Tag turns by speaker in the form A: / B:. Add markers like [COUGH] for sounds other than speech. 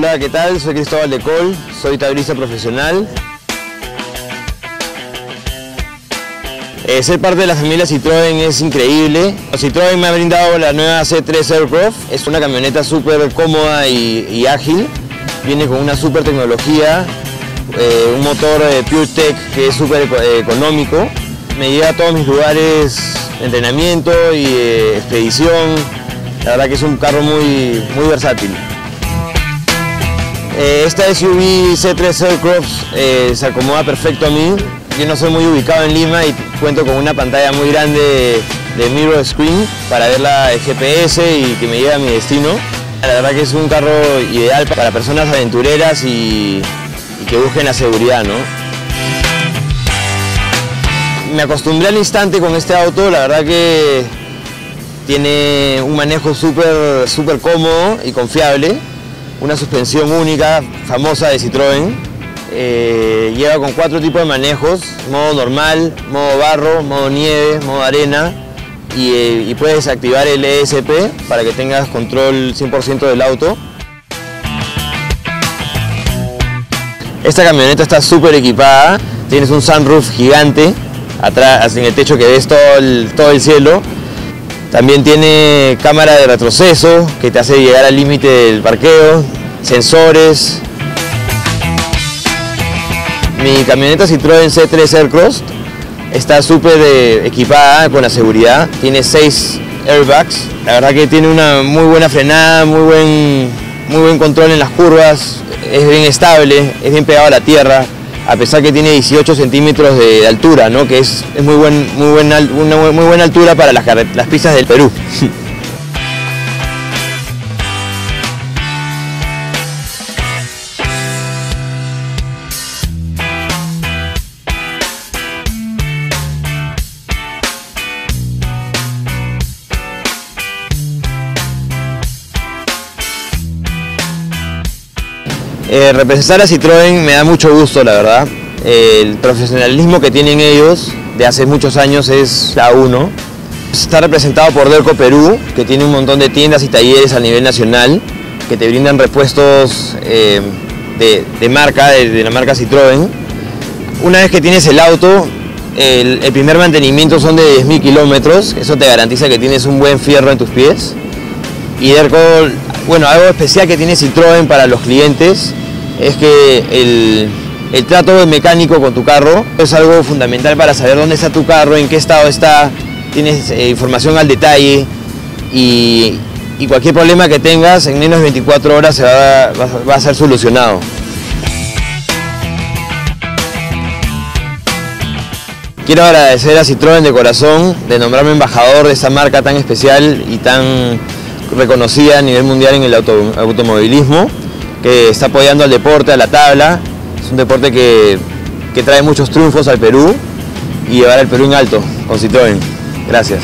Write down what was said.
A: Hola, ¿qué tal? Soy Cristóbal de Col, soy tablista profesional. Eh, ser parte de la familia Citroën es increíble. Citroën me ha brindado la nueva C3 Aircraft. Es una camioneta súper cómoda y, ágil. Viene con una súper tecnología, eh, un motor eh, PureTech que es súper económico. Me lleva a todos mis lugares entrenamiento y expedición. La verdad que es un carro muy, muy versátil. Eh, esta SUV C3 Aircroft eh, se acomoda perfecto a mí. Yo no soy muy ubicado en Lima y cuento con una pantalla muy grande de mirror screen para ver la GPS y que me lleve a mi destino. La verdad que es un carro ideal para personas aventureras y, que busquen la seguridad. ¿no? Me acostumbré al instante con este auto, la verdad que tiene un manejo súper súper cómodo y confiable una suspensión única, famosa de Citroën. Eh, lleva con cuatro tipos de manejos, modo normal, modo barro, modo nieve, modo arena y, eh, puedes activar el ESP para que tengas control 100% del auto. Esta camioneta está súper equipada, tienes un sunroof gigante atrás en el techo que ves todo todo el cielo también tiene cámara de retroceso que te hace llegar al límite del parqueo, sensores. Mi camioneta Citroën C3 Aircross está súper eh, equipada con la seguridad, tiene 6 airbags, la verdad que tiene una muy buena frenada, muy buen, muy buen control en las curvas, es bien estable, es bien pegado a la tierra, a pesar que tiene 18 centímetros de, altura, ¿no? que es, muy, buen, muy, una muy buena altura para las, las pistas del Perú. [LAUGHS] Eh, representar a Citroën me da mucho gusto, la verdad. el profesionalismo que tienen ellos de hace muchos años es la uno. Está representado por Delco Perú, que tiene un montón de tiendas y talleres a nivel nacional, que te brindan repuestos eh, de, marca, de, la marca Citroën. Una vez que tienes el auto, el, el primer mantenimiento son de 10.000 kilómetros, eso te garantiza que tienes un buen fierro en tus pies. Y Delco, bueno, algo especial que tiene Citroën para los clientes es que el, el trato mecánico con tu carro es algo fundamental para saber dónde está tu carro, en qué estado está, tienes eh, información al detalle y, cualquier problema que tengas en menos de 24 horas se va, va a ser solucionado. Quiero agradecer a Citroën de corazón de nombrarme embajador de esta marca tan especial y tan reconocida a nivel mundial en el automovilismo que está apoyando al deporte, a la tabla. Es un deporte que, que trae muchos triunfos al Perú y llevar al Perú en alto con Citroën. Gracias.